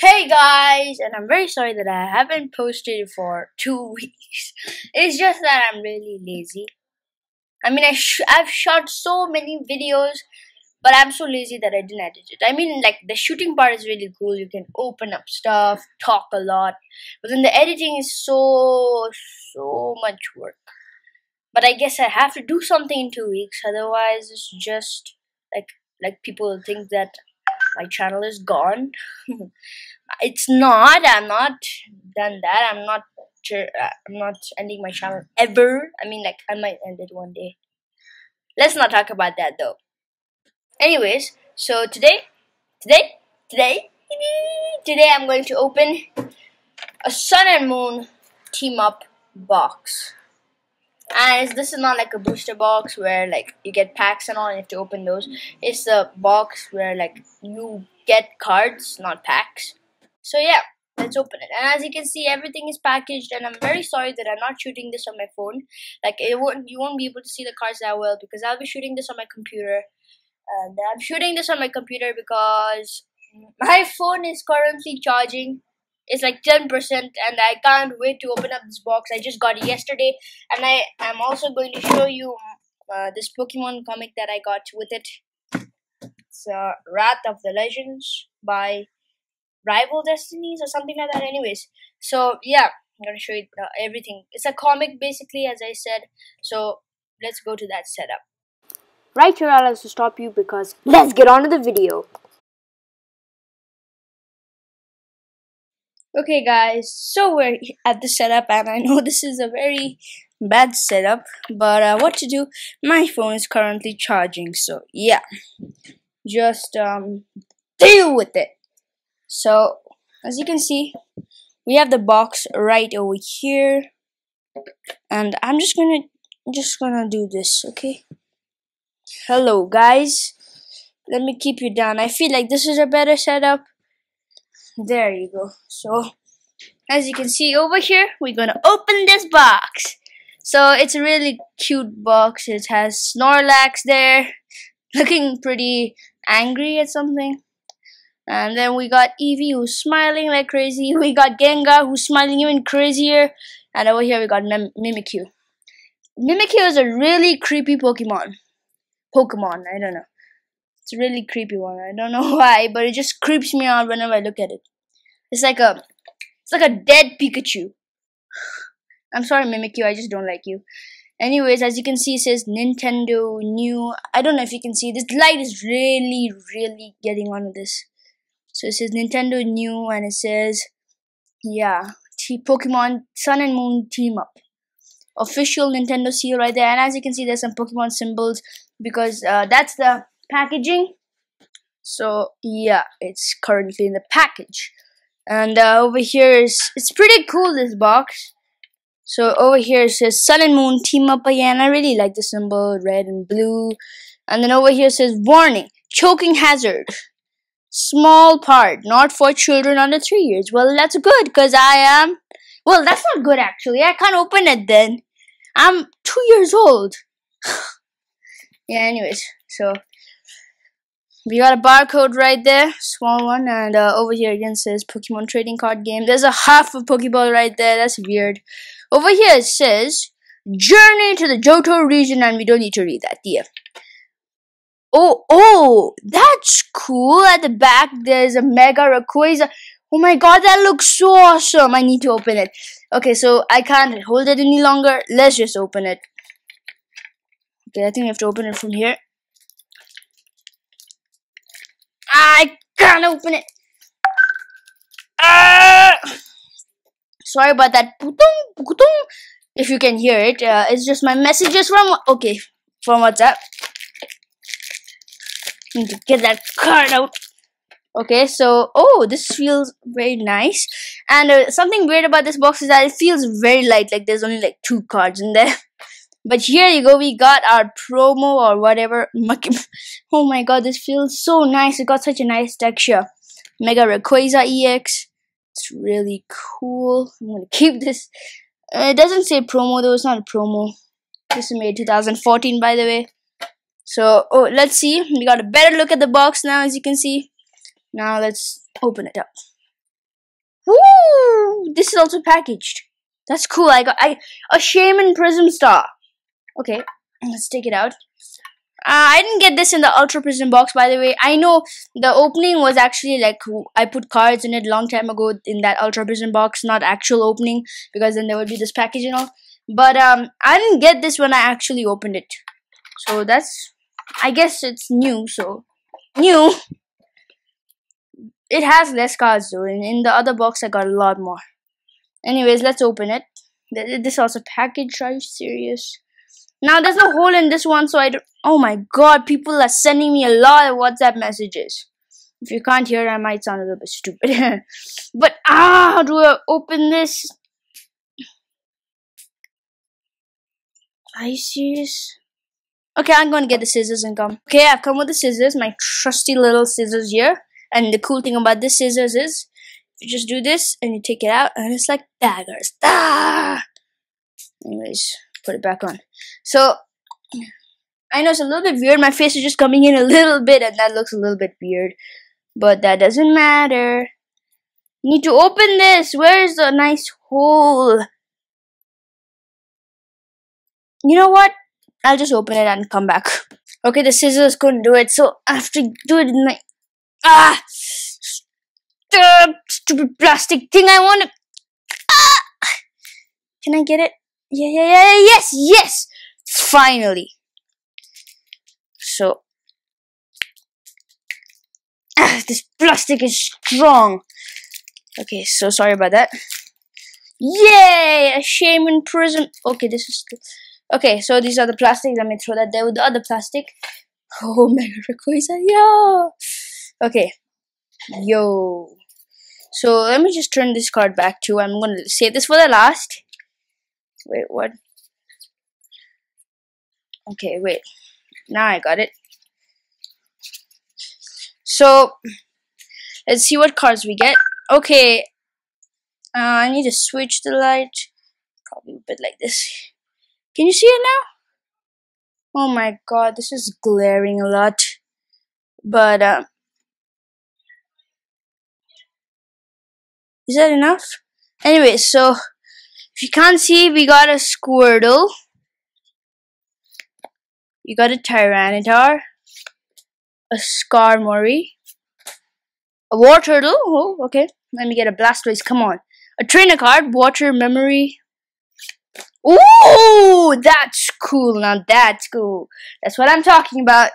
Hey guys, and I'm very sorry that I haven't posted for two weeks. It's just that I'm really lazy. I mean, I sh- I've shot so many videos, but I'm so lazy that I didn't edit it. I mean, like the shooting part is really cool. You can open up stuff, talk a lot, but then the editing is so so much work. But I guess I have to do something in two weeks. Otherwise, it's just like like people think that my channel is gone. it's not. I'm not done that. I'm not. Uh, I'm not ending my channel ever. I mean, like I might end it one day. Let's not talk about that though. Anyways, so today, today, today, today I'm going to open a Sun and Moon team up box. And this is not like a booster box where like you get packs and all and you have to open those. It's a box where like you get cards, not packs. So yeah, let's open it. And as you can see, everything is packaged. And I'm very sorry that I'm not shooting this on my phone. Like it won't, you won't be able to see the cards that well because I'll be shooting this on my computer. And I'm shooting this on my computer because my phone is currently charging. It's like 10% and I can't wait to open up this box. I just got it yesterday. And I am also going to show you uh, this Pokemon comic that I got with it. It's uh, Wrath of the Legends by rival destinies or something like that anyways so yeah i'm gonna show you uh, everything it's a comic basically as i said so let's go to that setup right here i'll have to stop you because let's get on to the video okay guys so we're at the setup and i know this is a very bad setup but uh, what to do? My phone is currently charging so yeah. Just um deal with it. So as you can see we have the box right over here and I'm just gonna just gonna do this okay? Hello guys. Let me keep you down. I feel like this is a better setup there you go so as you can see over here we're gonna open this box so it's a really cute box it has Snorlax there looking pretty angry at something and then we got Eevee who's smiling like crazy. We got Gengar who's smiling even crazier. And over here we got Mim Mimikyu. Mimikyu is a really creepy Pokemon. Pokemon, I don't know. It's a really creepy one. I don't know why, but it just creeps me out whenever I look at it. It's like a it's like a dead Pikachu. I'm sorry, Mimikyu, I just don't like you. Anyways, as you can see, it says Nintendo new. I don't know if you can see. This light is really, really getting on with this. So it says Nintendo new and it says, yeah, T Pokemon Sun and Moon team up. Official Nintendo seal right there. And as you can see, there's some Pokemon symbols because uh, that's the packaging. So yeah, it's currently in the package. And uh, over here is, it's pretty cool this box. So over here says Sun and Moon team up again. I really like the symbol, red and blue. And then over here says warning, choking hazard small part, not for children under three years. Well, that's good because I am. Well, that's not good actually. I can't open it then. I'm two years old. yeah, anyways, so we got a barcode right there, small one, and uh, over here again says Pokemon trading card game. There's a half of Pokeball right there. That's weird. Over here it says Journey to the Johto region, and we don't need to read that. Yeah. Oh, oh, that's cool. At the back, there's a Mega Rayquaza. Oh my god, that looks so awesome. I need to open it. Okay, so I can't hold it any longer. Let's just open it. Okay, I think we have to open it from here. I can't open it. Ah! Sorry about that. If you can hear it, uh, it's just my messages from okay from WhatsApp. Need to get that card out. Okay, so oh, this feels very nice. And uh, something weird about this box is that it feels very light. Like there's only like two cards in there. But here you go, we got our promo or whatever. oh my god, this feels so nice. It got such a nice texture. Mega Rayquaza EX. It's really cool. I'm gonna keep this. Uh, it doesn't say promo though, it's not a promo. This is made 2014 by the way. So, oh, let's see. We got a better look at the box now, as you can see. Now let's open it up. Woo! This is also packaged. That's cool. I got I a Shaymin Prism Star. Okay, let's take it out. Uh, I didn't get this in the Ultra Prism box, by the way. I know the opening was actually like I put cards in it long time ago in that Ultra Prism box, not actual opening, because then there would be this package and all. But um, I didn't get this when I actually opened it, so that's I guess it's new. So new. It has less cards though, and in the other box I got a lot more. Anyways, let's open it. This also package. Are you serious? Now there's a hole in this one, so I don't. Oh my god, people are sending me a lot of WhatsApp messages. If you can't hear, I might sound a little bit stupid. but ah, how do I open this? Are you serious? Okay, I'm gonna get the scissors and come. Okay, I've come with the scissors, my trusty little scissors here. And the cool thing about this scissors is, you just do this and you take it out, and it's like daggers. Ah! Anyways, put it back on. So, I know it's a little bit weird. My face is just coming in a little bit, and that looks a little bit weird. But that doesn't matter. Need to open this. Where's the nice hole? You know what? I'll just open it and come back. Okay, the scissors couldn't do it, so I have to do it in my ah stupid plastic thing. I want to. Ah! Can I get it? Yeah, yeah, yeah, yes, yes! Finally. So, ah, this plastic is strong. Okay, so sorry about that. Yay! A Shaymin Prism. Okay, this is. Okay, so these are the plastics. Let me throw that there with the other plastic. Oh, Mega Rayquaza, yo! Okay, yo. So let me just turn this card back to. I'm gonna save this for the last. Wait, what? Okay, wait. Now I got it. So, let's see what cards we get. Okay, uh, I need to switch the light. Probably a bit like this. Can you see it now? Oh my god, this is glaring a lot. But, uh, is that enough? Anyway, so if you can't see, we got a Squirtle. You got a Tyranitar. A Skarmory. A Wartortle. Oh, okay. Let me get a Blastoise. Come on. A trainer card. Water Memory. Ooh, that's cool. Now that's cool. That's what I'm talking about.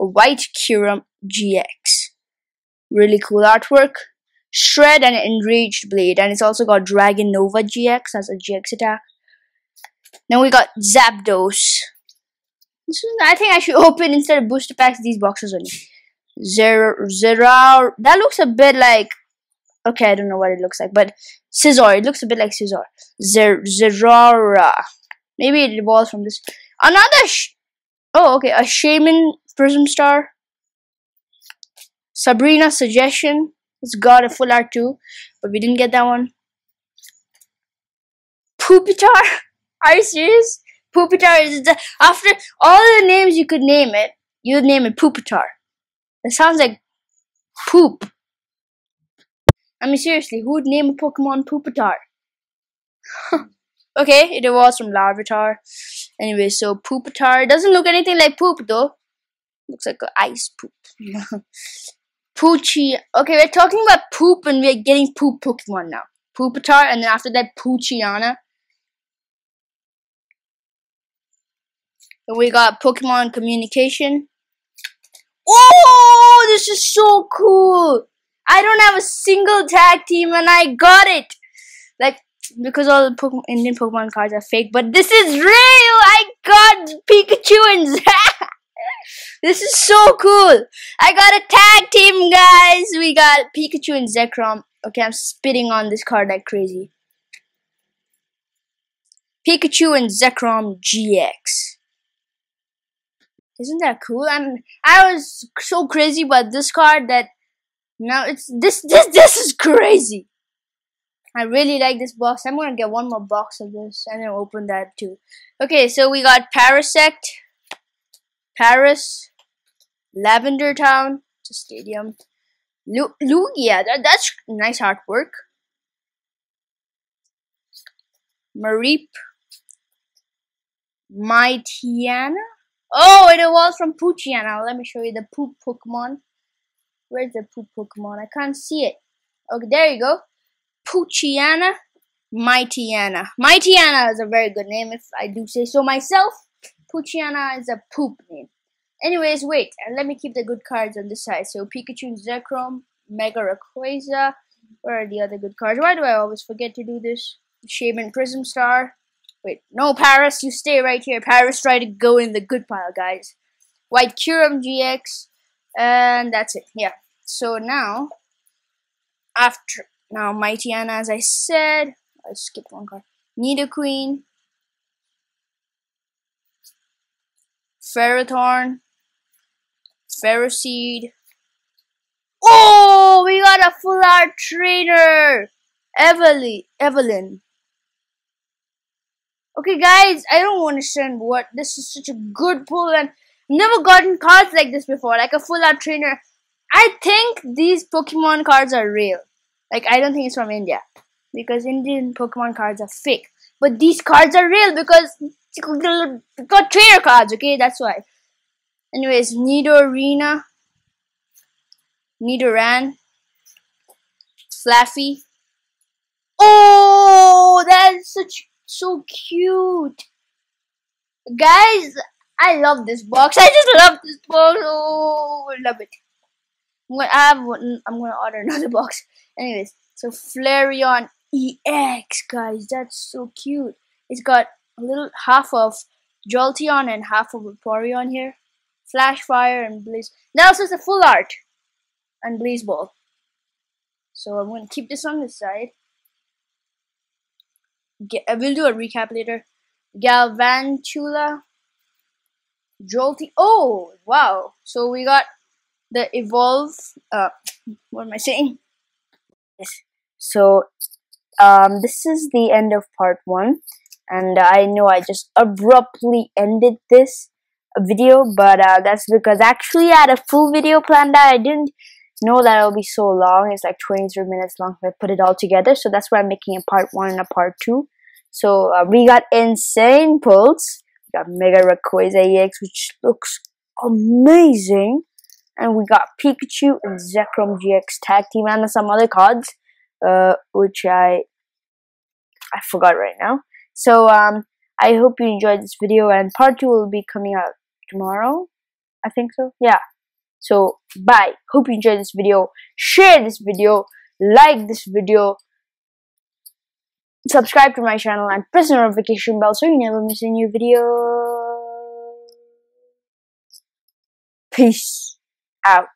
A White Kyurem GX. Really cool artwork. Shred and Enraged Blade, and it's also got Dragon Nova GX as a GX attack. Then we got Zapdos. I think I should open instead of booster packs these boxes only. Zer Zerar. That looks a bit like. Okay, I don't know what it looks like, but Scizor. It looks a bit like Scizor. Zer Zerara. Maybe it evolves from this. Another. oh, okay. A Shaymin Prism Star. Sabrina Suggestion. It's got a full art too, but we didn't get that one. Pupitar? Are you serious? Pupitar is the, after all the names you could name it, you'd name it Pupitar. It sounds like poop. I mean, seriously, who would name a Pokemon Pupitar? okay, it evolves from Larvitar. Anyway, so Pupitar doesn't look anything like poop though. Looks like an ice poop. Poochie. Okay, we're talking about poop and we're getting poop Pokemon now. Pupitar, and then after that, Poochyena. We got Pokemon Communication. Oh, this is so cool! I don't have a single tag team and I got it! Like, because all the Pokemon, Indian Pokemon cards are fake, but this is real! I got Pikachu and Zack! This is so cool. I got a tag team, guys. We got Pikachu and Zekrom. Okay, I'm spitting on this card like crazy. Pikachu and Zekrom GX. Isn't that cool? I'm I was so crazy about this card that now it's this this this is crazy. I really like this box. I'm gonna get one more box of this and then open that too. Okay, so we got Parasect, Paras, Lavender Town, it's a stadium. Lu- Lugia, that, that's nice artwork. Mareep, Mightyena. Oh, it evolved from Poochyena. Let me show you the poop Pokemon. Where's the poop Pokemon? I can't see it. Okay, there you go. Poochyena, Mightyena. Mightyena is a very good name if I do say so myself. Poochyena is a poop name. Anyways, wait, and let me keep the good cards on this side. So Pikachu, Zekrom, Mega Rayquaza. Where are the other good cards? Why do I always forget to do this? Shaymin Prism Star. Wait, no, Paras, you stay right here. Paras, try to go in the good pile, guys. White Kyurem GX, and that's it. Yeah. So now, after now, Mightyena, as I said, I skipped one card. Need a Nidoqueen, Ferrothorn, Ferroseed. Oh, we got a full art trainer! Evelyn. Evelyn. Okay, guys, I don't understand what this is such a good pull and never gotten cards like this before, like a full art trainer. I think these Pokemon cards are real. Like, I don't think it's from India because Indian Pokemon cards are fake. But these cards are real because got trainer cards, okay? That's why. Anyways, Nidorina, Nidoran, Flaaffy. Oh, that's such so cute. Guys, I love this box. I just love this box. Oh, love it. I'm gonna, have one, I'm gonna order another box. Anyways, so Flareon EX, guys, that's so cute. It's got a little half of Jolteon and half of Vaporeon here. Flash Fire and Blaze. Now it's a full art and Blaze Ball. So I'm gonna keep this on this side. Uh, we'll do a recap later. Galvantula, Joltik. Oh, wow. So we got the Evolve. Uh, what am I saying? Yes. So, um, this is the end of part one. And I know I just abruptly ended this video, but uh, that's because actually I had a full video planned out. I didn't know that it'll be so long. It's like 23 minutes long if I put it all together. So that's why I'm making a part one and a part two. So uh, we got Insane Pulse. We got Mega Rayquaza EX, which looks amazing. And we got Pikachu and Zekrom GX Tag Team and some other cards, uh, which I I forgot right now. So um, I hope you enjoyed this video, and part two will be coming out tomorrow. I think so. Yeah. So bye. Hope you enjoyed this video. Share this video. Like this video subscribe to my channel and press the notification bell so you never miss a new video. Peace out.